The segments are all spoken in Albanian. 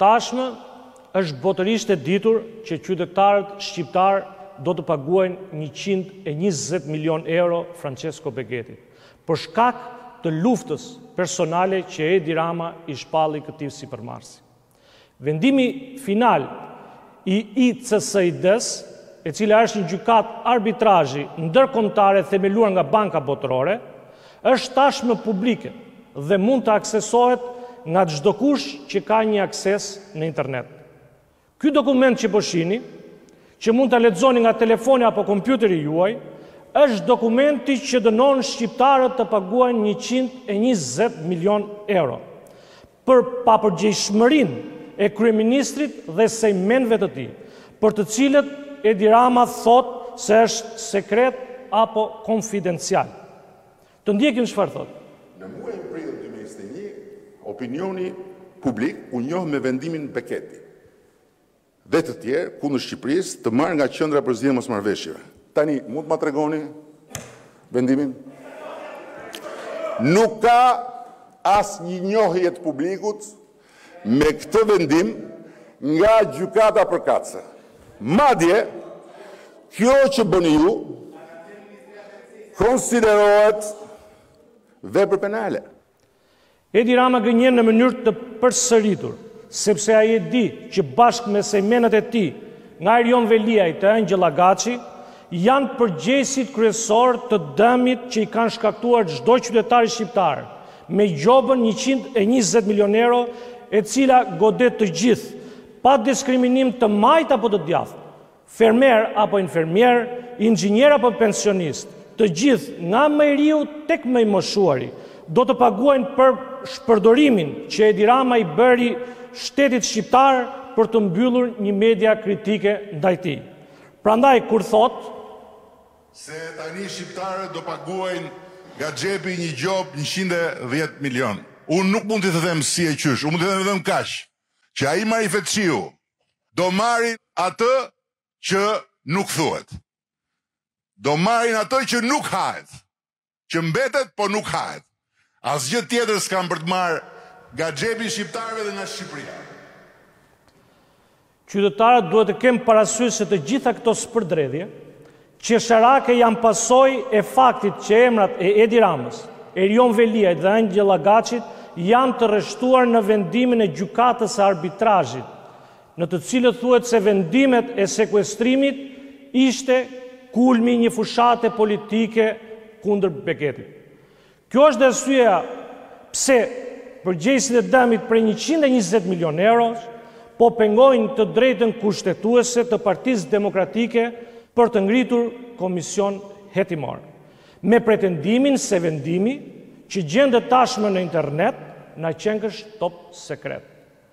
Tashmë është botërisht e ditur që qytetarët shqiptarë do të paguajnë njëqind e njëzet milionë euro Francesco Becchettit, për shkak të luftës personale që Edi Rama i shpalli këtij sipërmarrësi. Vendimi final i ICSID-së, e cila është një gjykatë arbitrazhi ndërkombëtare themeluar nga Banka Botërore, Është tashmë publike dhe mund të aksesohet nga çdokush që ka një akses në internet. Ky dokument që po shihni, që mund ta lexoni nga telefoni apo kompjuteri juaj, është dokumenti që dënon shqiptarët të paguajnë njëqind e njëzet milionë euro për papërgjegjshmërinë e kryeministrit dhe sejmenve të tij, për të cilët Edi Rama thotë se është sekret apo konfidencial. Të ndjekim çfarë thotë. Në muajin prill dy mijë e njëzet e një, opinioni publik u njoh me vendimin Becchetti. dhe të tjerë kundër Shqipërisë të marrë nga Qendra për Zgjidhjen e Mosmarrëveshjeve. Tani mund të ma tregoni vendimin? Nuk ka asnjë njohje të publikut me këtë vendim nga Gjykata Përkatëse. Madje, kjo që bëni ju konsiderohet vepër penale. Edi Rama gënjen në mënyrë të përsëritur, sepse ai e di që bashkë me sejmenët e tij, nga Erion Veliaj te Engjëll Agaçi, janë përgjegjësit kryesorë të dëmit që i kanë shkaktuar çdo qytetari shqiptar, me gjobën njëqind e njëzet milionë euro e cila godet të gjithë, pa diskriminim të majtë apo të djathtë. Fermer apo infermier, inxhinier apo pensionist, të gjithë, nga më i riu tek më i moshuari, do të paguajnë për shpërdorimin që Edi Rama i bëri shtetit shqiptar për të mbyllur një media kritike ndaj tij. Prandaj kur thotë. Se tani shqiptarët do paguajnë nga xhepi një gjobë njëqind e dhjetë milionë. Unë nuk mund t'i them si e qysh, unë mund t'i them vetëm kaq, që ai marifetçiu, do marrin atë që nuk thuhet. Do marrin atë që nuk hahet. Që mbetet, po nuk hahet. Asgjë tjetër s'kanë për të marrë nga xhepi i shqiptarëve dhe nga Shqipëria. Qytetarët duhet të kenë parasysh se të gjitha këto spërdredhje Qesharake janë pasojë e faktit që emrat e Edi Ramës, Erion Veliajt dhe Engjëll Agaçit janë të rreshtuar në vendimin e Gjykatës së Arbitrazhit, në të cilët thuhet se vendimet e sekuestrimit ishte kulmi i një fushate politike kundër Becchettit. Kjo është edhe arsyeja pse përgjegjësit e dëmit prej njëqind e njëzet milionë eurosh po pengojnë të drejtën kushtetuese të Partisë Demokratike për të ngritur komision hetimor, me pretendimin se vendimi, që gjendet tashmë në internet, na qenkësh top sekret.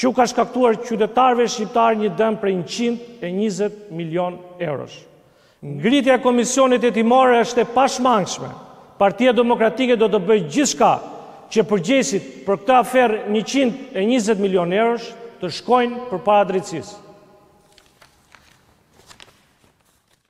që u ka shkaktuar qytetarëve shqiptarë një dëm prej njëqind e njëzet milionë eurosh. Ngritja e komisionit hetimor është e pashmangshme. Partia Demokratike do të bëjë gjithçka që përgjegjësit për këtë aferë njëqind e njëzet milionë eurosh të shkojnë përpara drejtësisë.